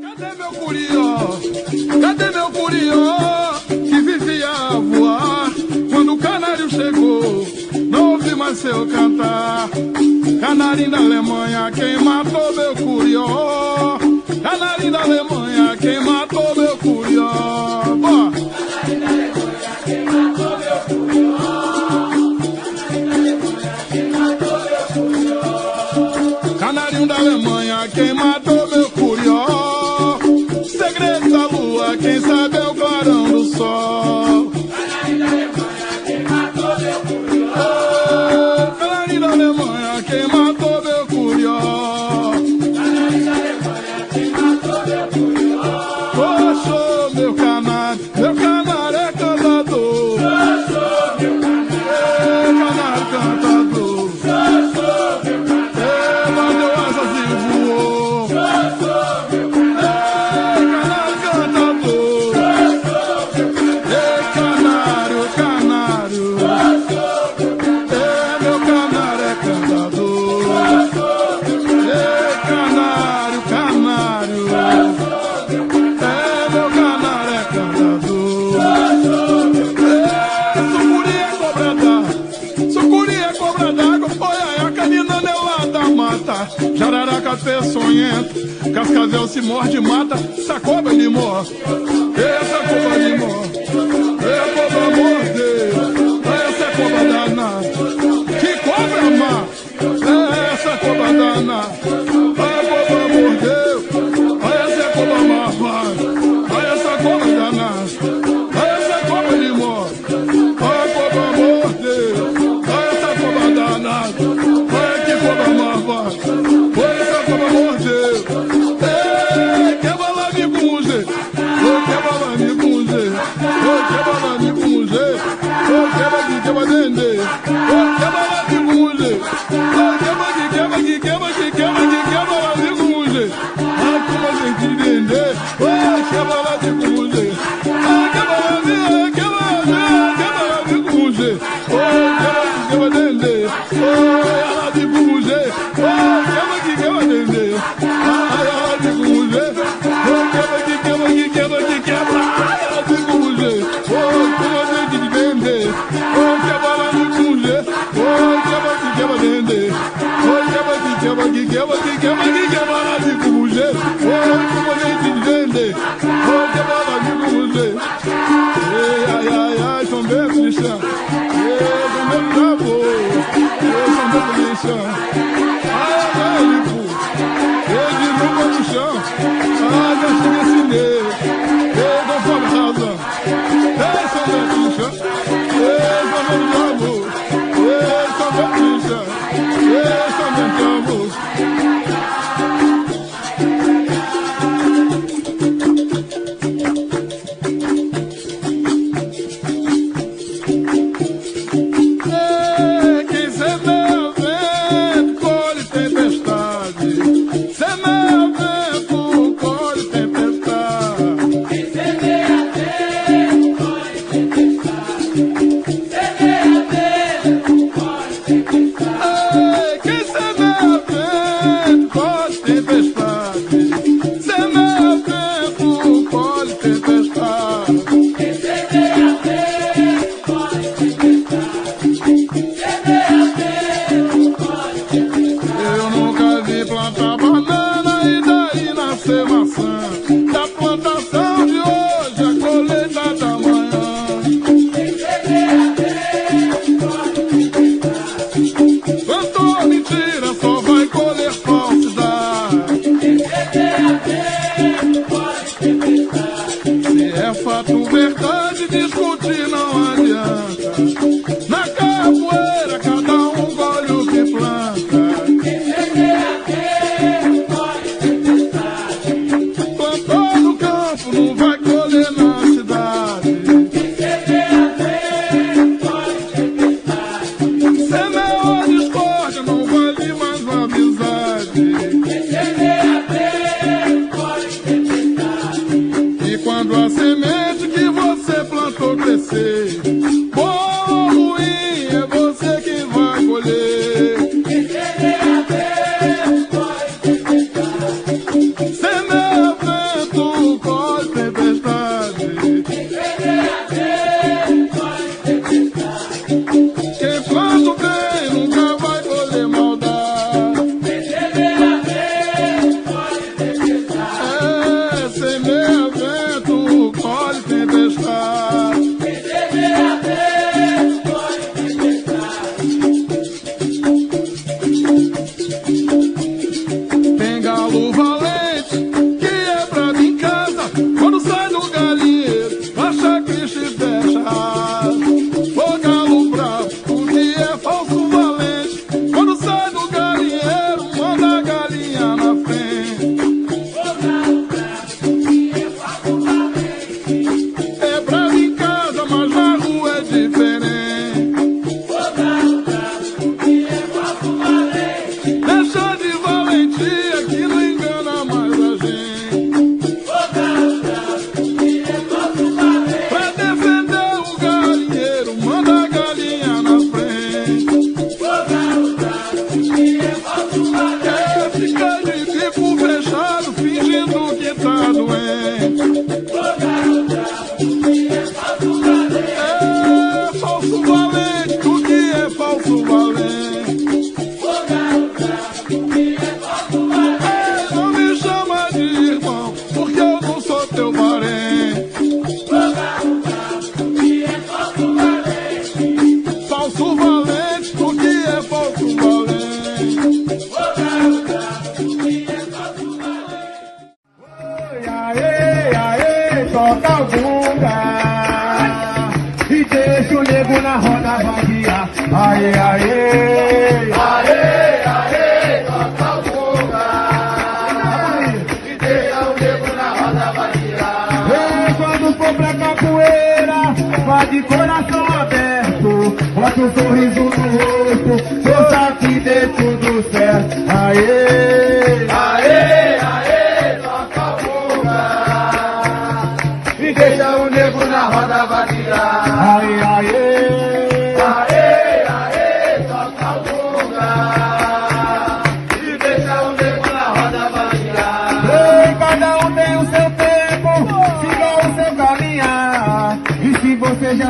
Cadê meu curió? Cadê meu curió? Que vivia a voar quando o canário chegou. Não ouvi mais seu cantar. Canarim da Alemanha, quem matou meu curió? Canarim da Alemanha, quem matou meu curió? More.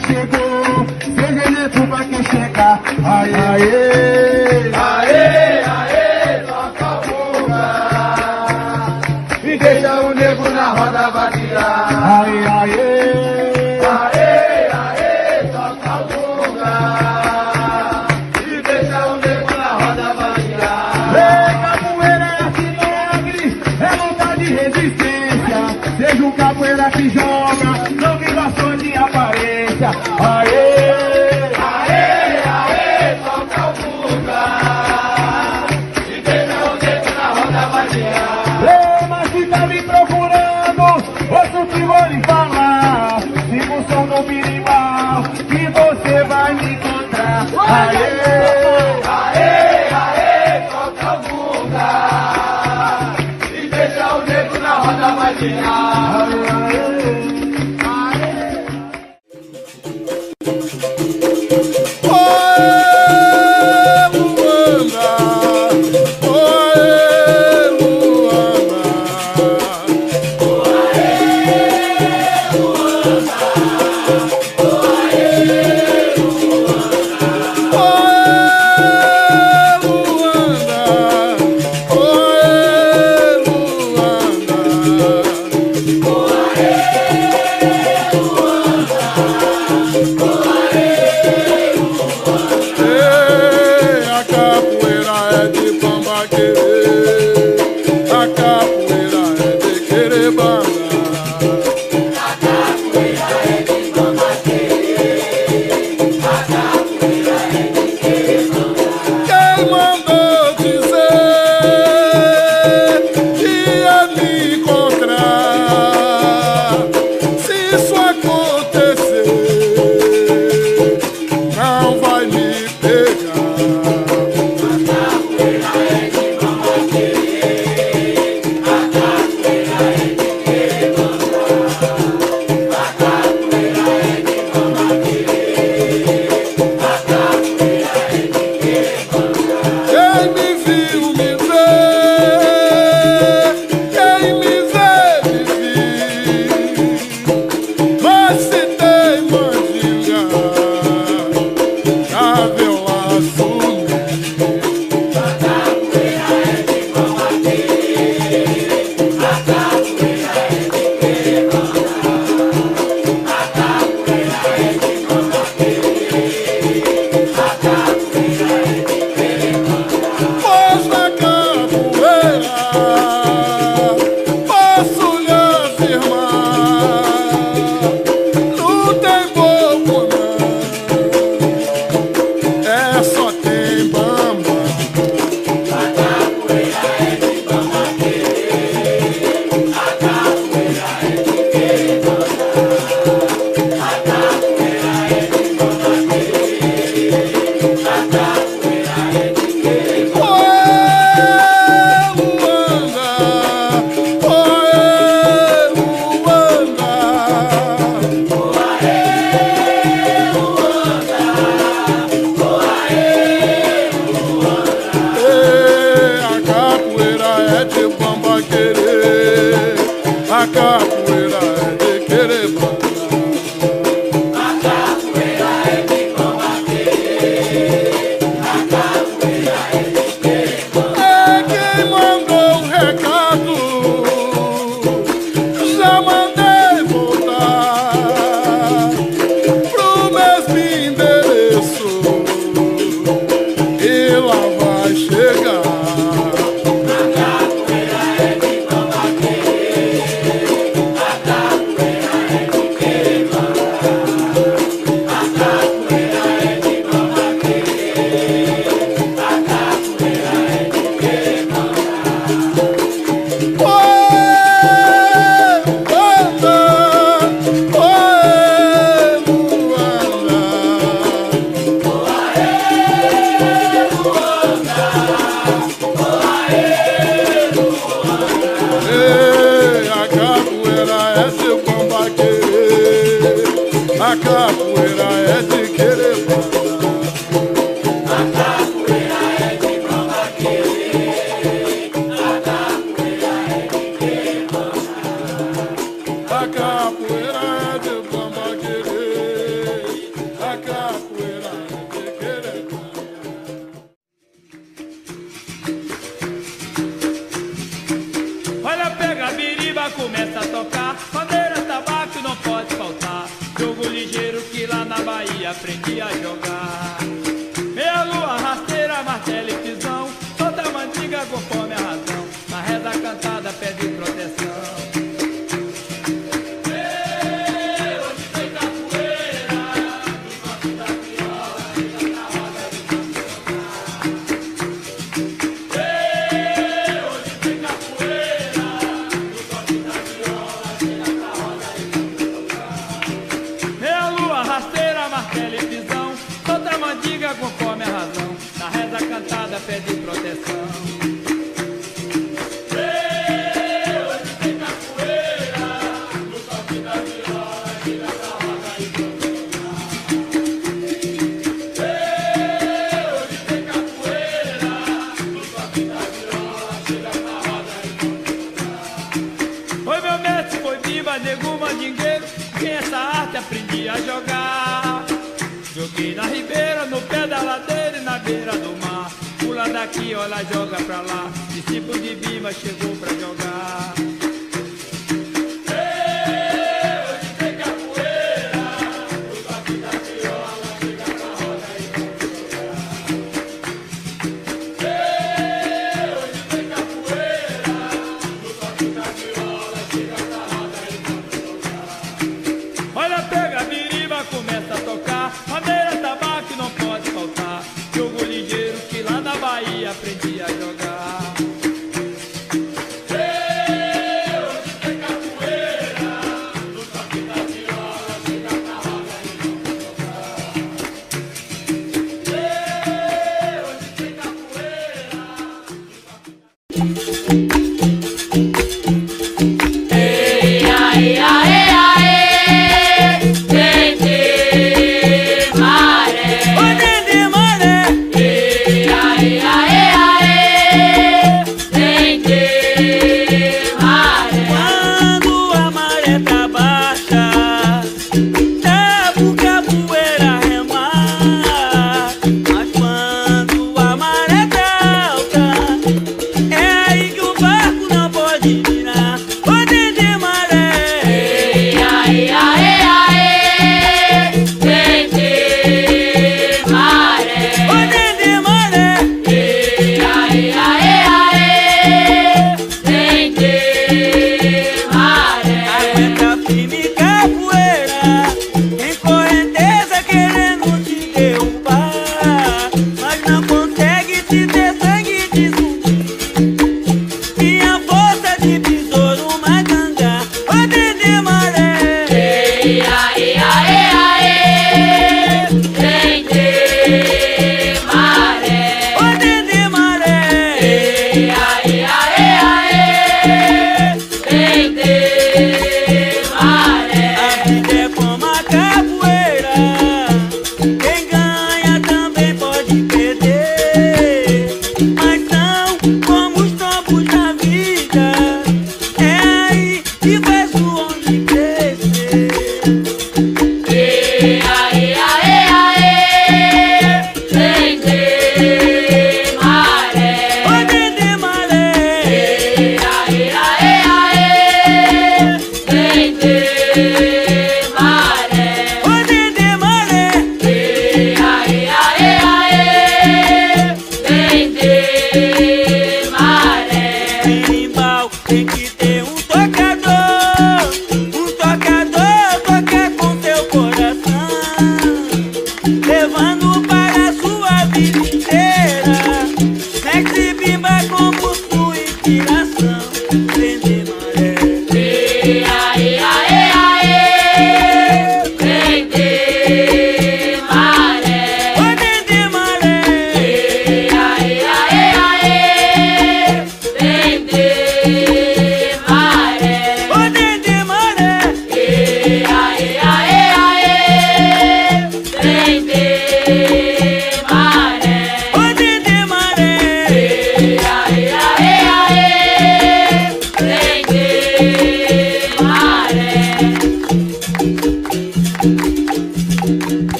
Chegou, seja exemplo pra quem chegar. Aê, aê, a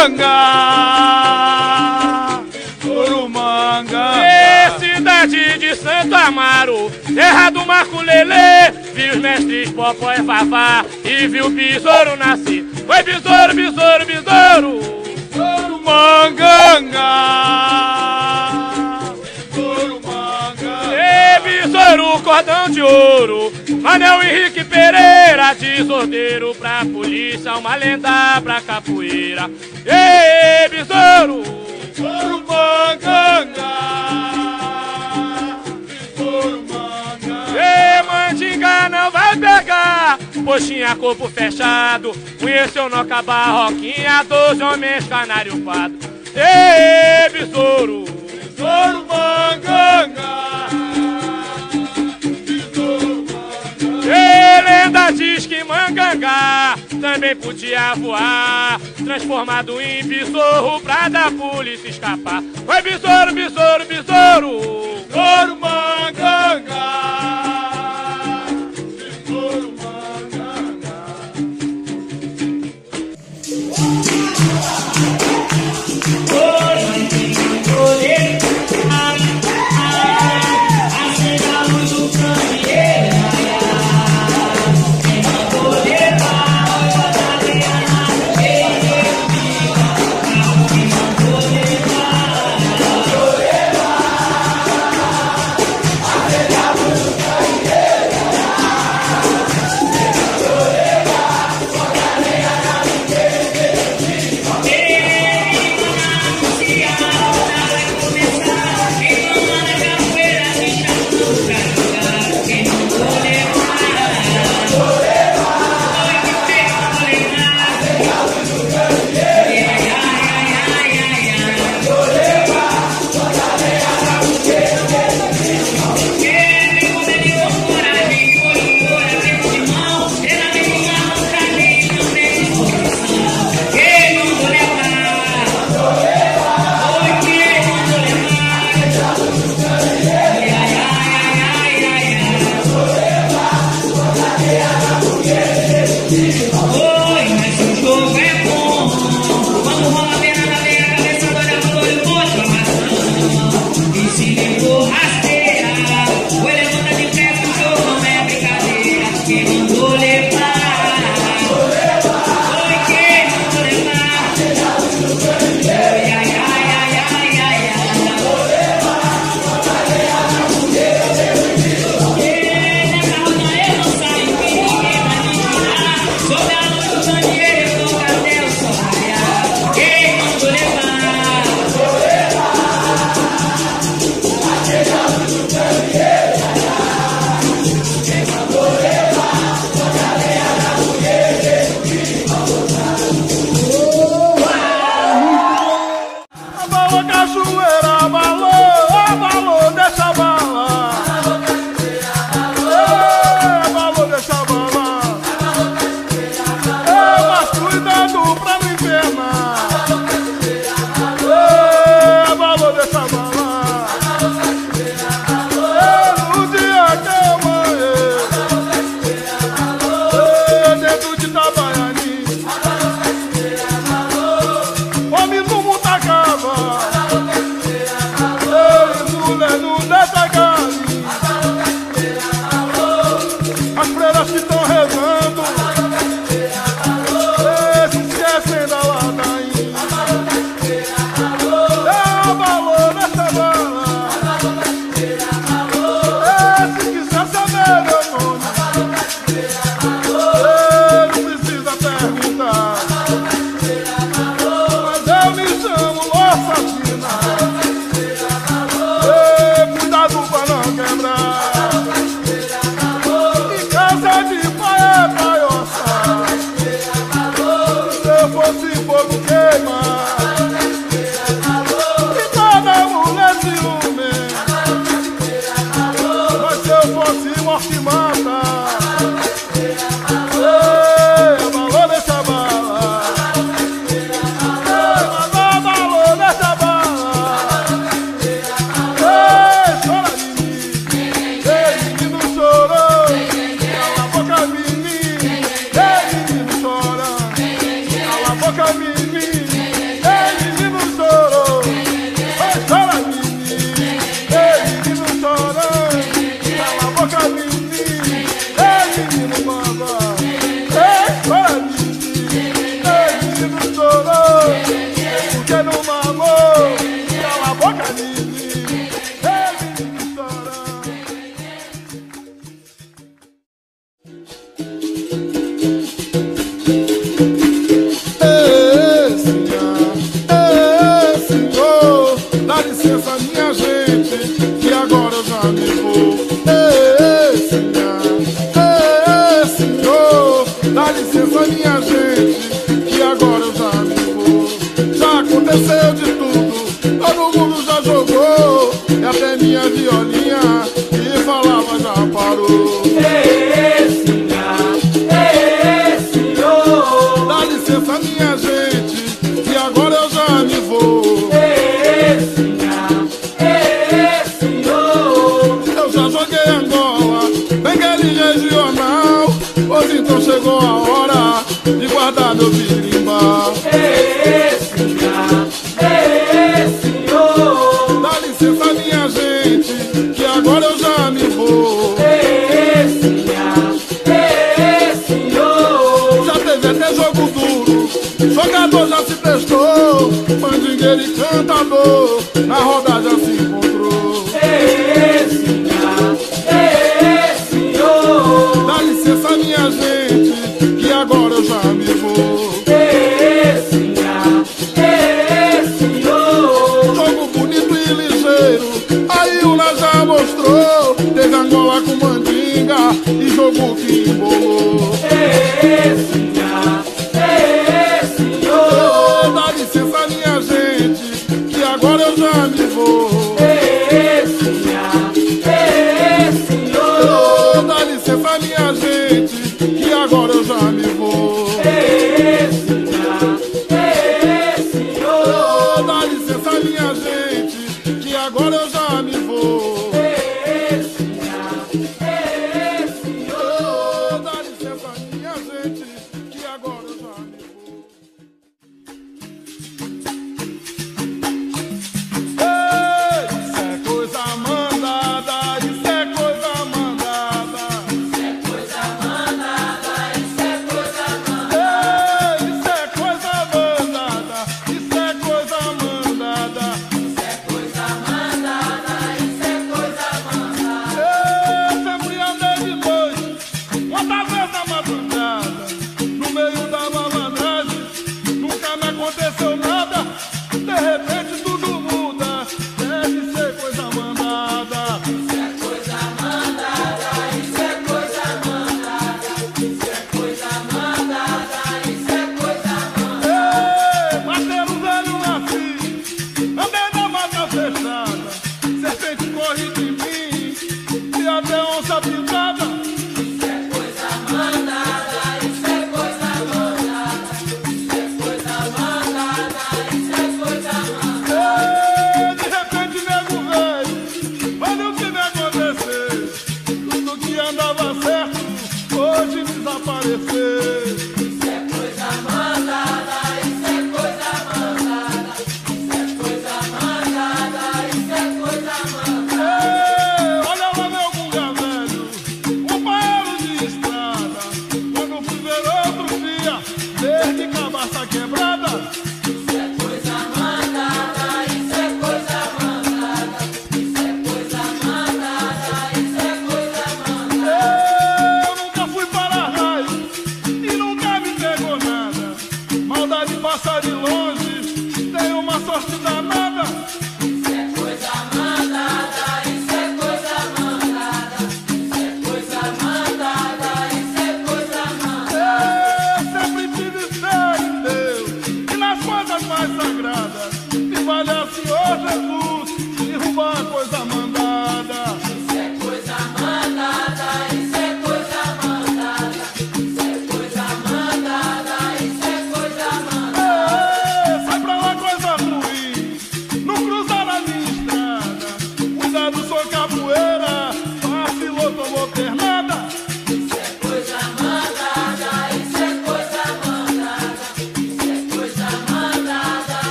Manganga. Urumanga. É cidade de Santo Amaro, terra do Marco Lele, vi os mestres Popó e Vavá e vi o besouro nascer. Foi besouro, besouro, besouro. Urumanganga. Urumanga. E besouro, cordão de ouro. Manel Henrique Pereira, desordeiro pra polícia, uma lenda pra capoeira. E besouro. Urumanganga. Urumanga. E mandinga não vai pegar, poxinha corpo fechado, conheceu no barroquinha dos homens canário fado. E besouro, Urumanganga. e lenda diz que mangangá também podia voar, transformado em besouro pra da polícia escapar. Foi besouro, besouro, besouro. Urumanganga. Thank Mandingueiro e cantador, na roda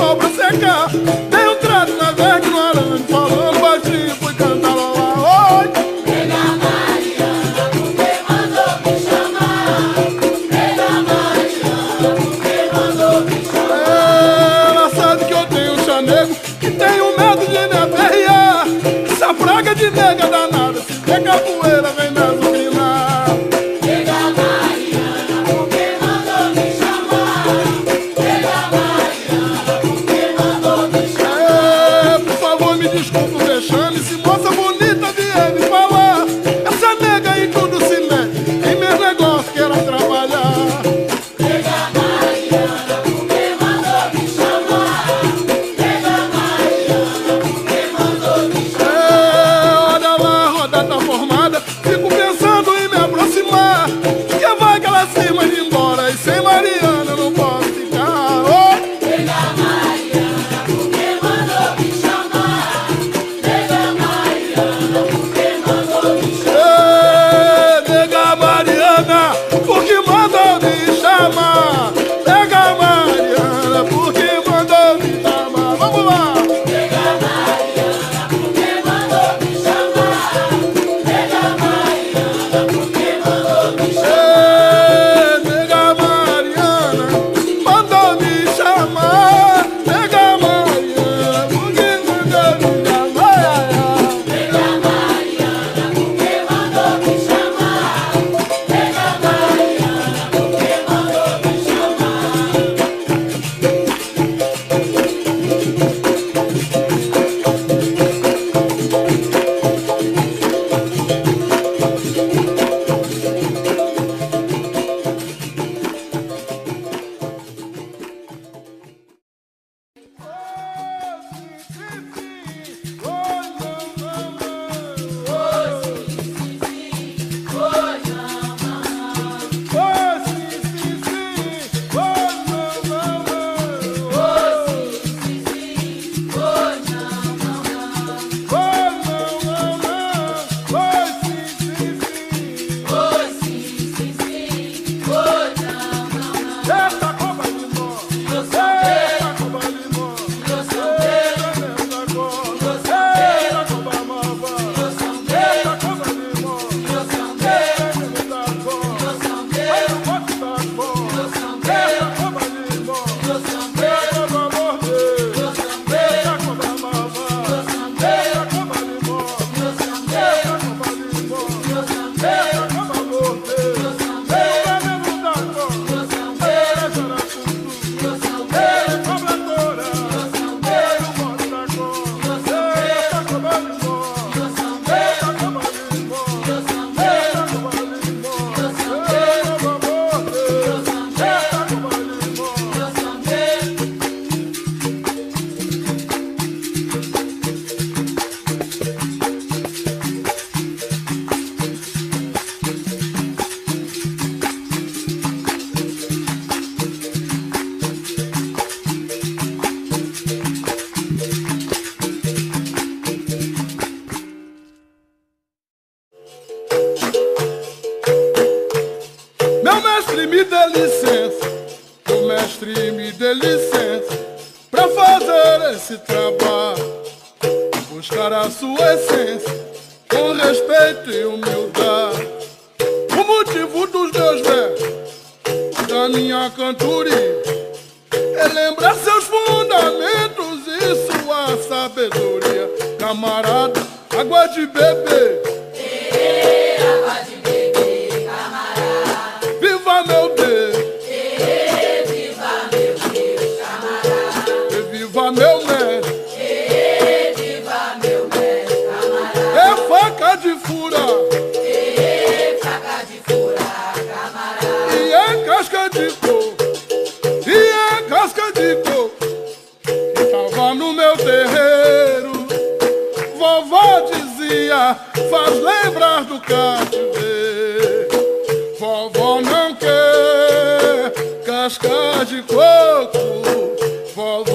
sol secar. esse trabalho, buscar a sua essência com respeito e humildade. O motivo dos meus versos, da minha cantoria, é lembrar seus fundamentos e sua sabedoria. Camarada, água de beber. Ei, água de faz lembrar do cativeiro. Vovó não quer casca de coco. Vovó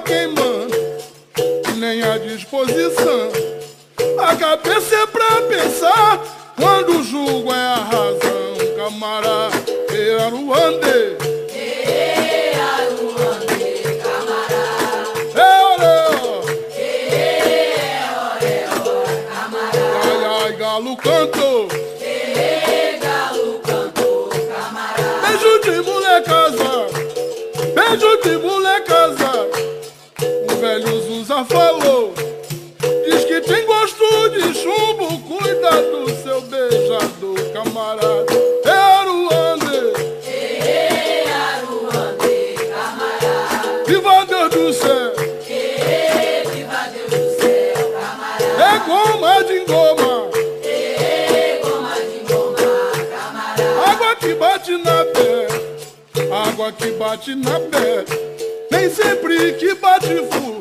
queimando, nem à disposição. A cabeça é pra pensar, quando o jugo é a razão, camará, e a Luande. Galo canto, e é, galo canto, camarada. Beijo de molecada, beijo de molecada. O Zuza falou, diz que tem gosto de chumbo. Cuida do seu beijador, camarada. É Aruande. Viva Deus do céu. É goma de engoma. Água que bate na pé, água que bate na pé, nem sempre que bate furo.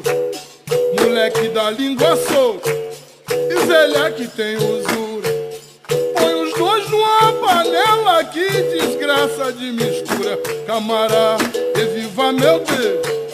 Moleque da língua solta e velha que tem usura. Põe os dois numa panela, que desgraça de mistura. Camarada, reviva meu Deus.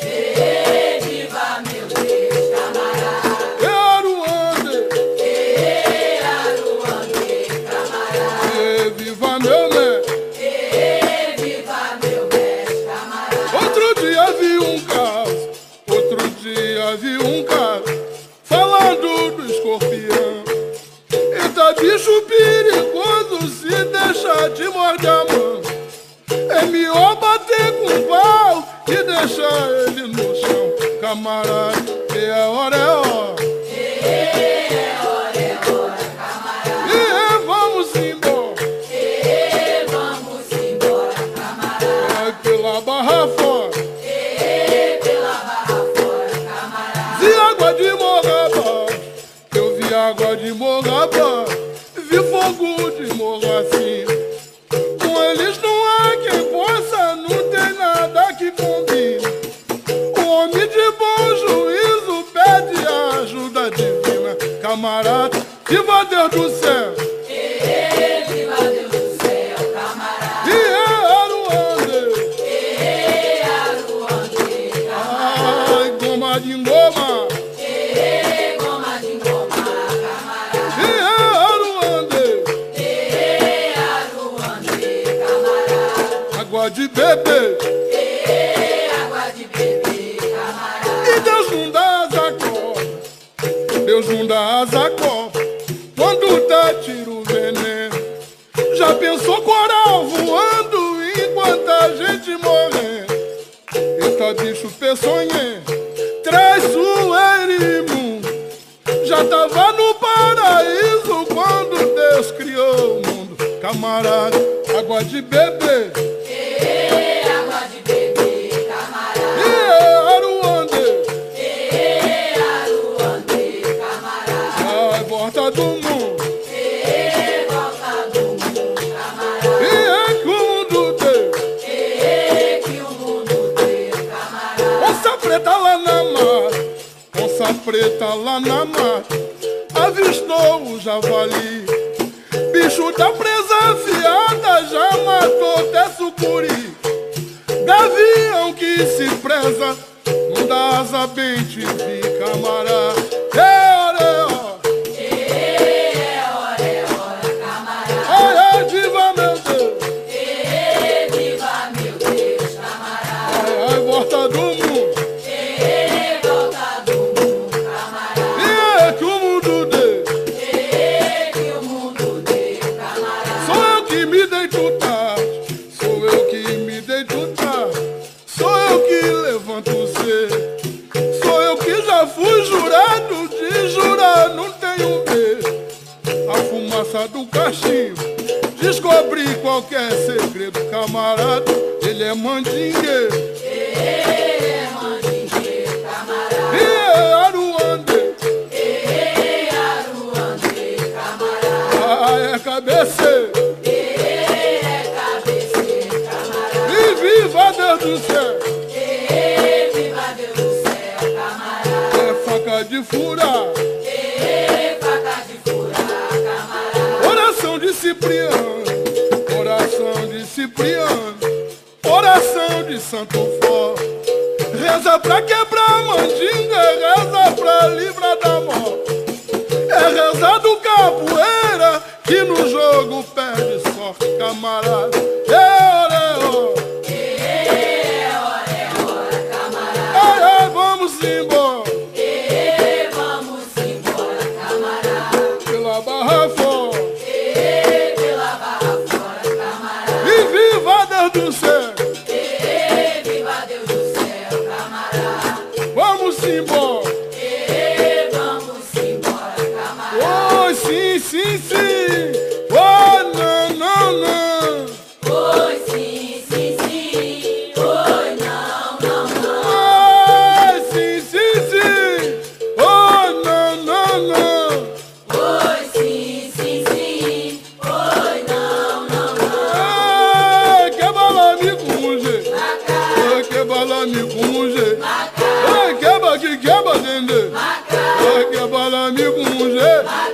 Camarada, viva Deus do céu. Não dá do. Descobri qualquer segredo, camarada. Ele é mandingueiro. E é Aruande. Ah, é cabeceiro. E viva Deus do céu. Reza pra quebrar que balame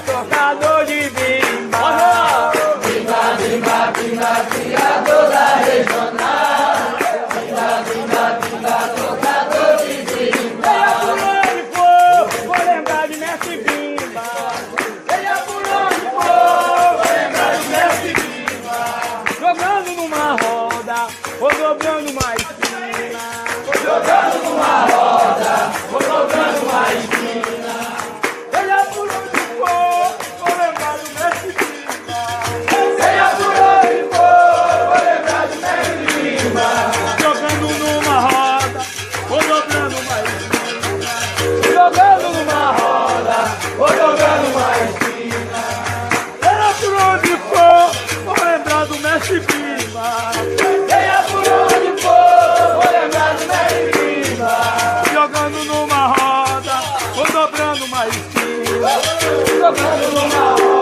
tocador de bimba. Bimba, bimba, bimba, criador da regional. Look at me now.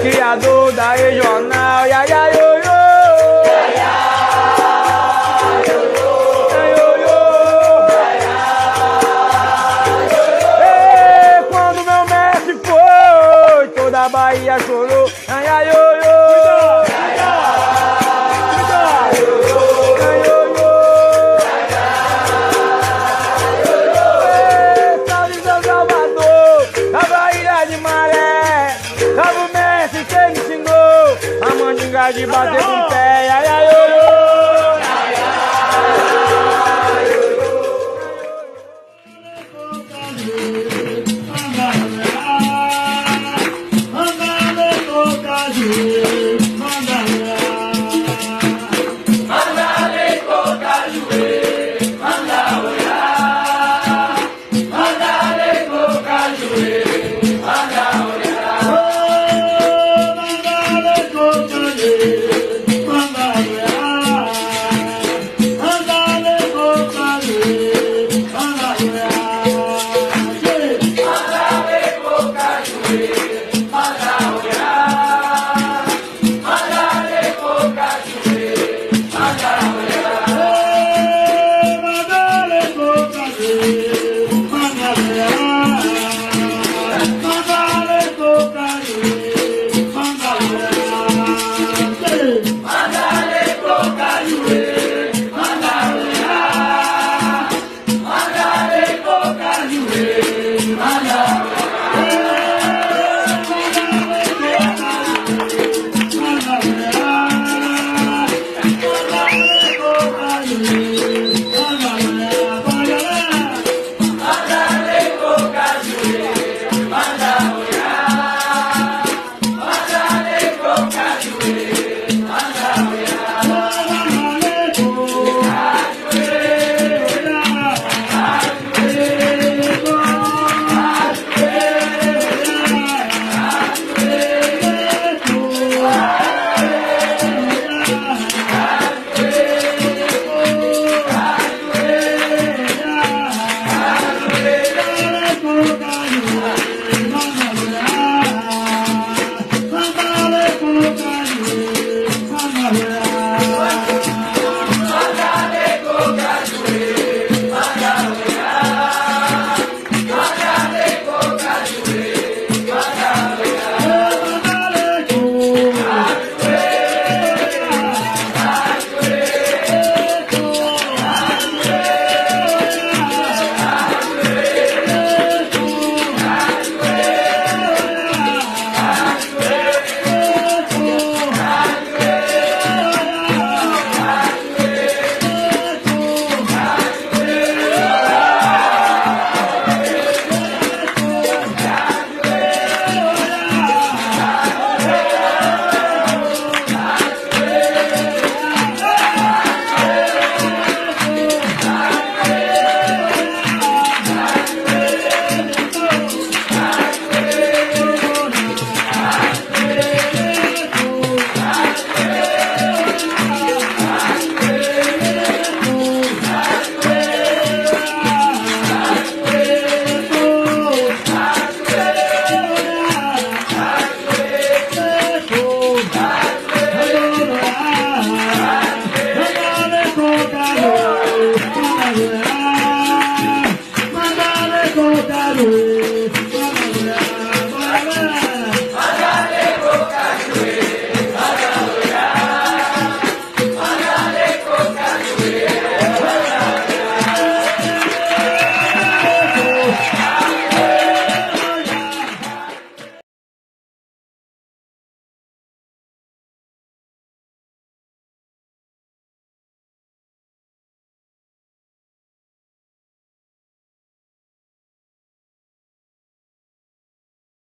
criador da regional. Ia, ia, ia, ia. Quando meu mestre foi, toda a Bahia chorou. Ai, ai, oh. Roger.